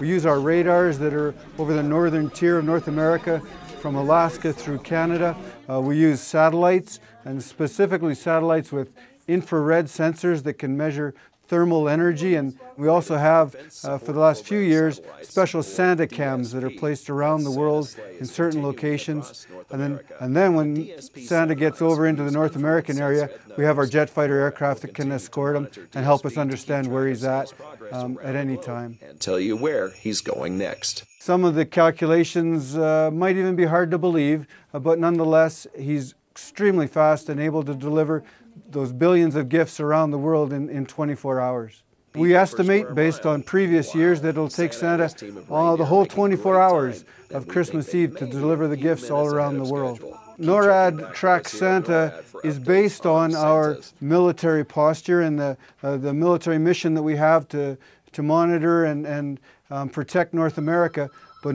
We use our radars that are over the northern tier of North America from Alaska through Canada. Uh, we use satellites and specifically satellites with infrared sensors that can measure thermal energy and we also have uh, for the last few years special Santa cams that are placed around the world in certain locations and then and then when Santa gets over into the North American area we have our jet fighter aircraft that can escort him and help us understand where he's at um, at any time and tell you where he's going next. Some of the calculations uh, might even be hard to believe uh, but nonetheless he's extremely fast and able to deliver those billions of gifts around the world in, in 24 hours. We estimate, based on previous years, that it'll take Santa uh, the whole 24 hours of Christmas Eve to deliver the gifts all around the world. NORAD Track Santa is based on our military posture and the, uh, the military mission that we have to, to monitor and, and um, protect North America. But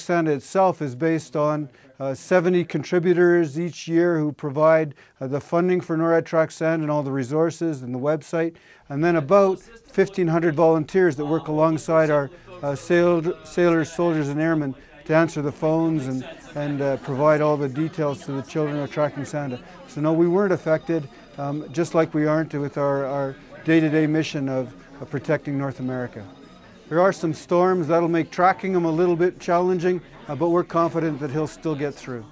Santa itself is based on uh, 70 contributors each year who provide uh, the funding for Santa and all the resources and the website, and then about 1,500 volunteers that work alongside our uh, sailors, soldiers, and airmen to answer the phones and, and uh, provide all the details to the children of Tracking Santa. So no, we weren't affected, um, just like we aren't with our day-to-day -day mission of, of protecting North America. There are some storms that'll make tracking them a little bit challenging, uh, but we're confident that he'll still get through.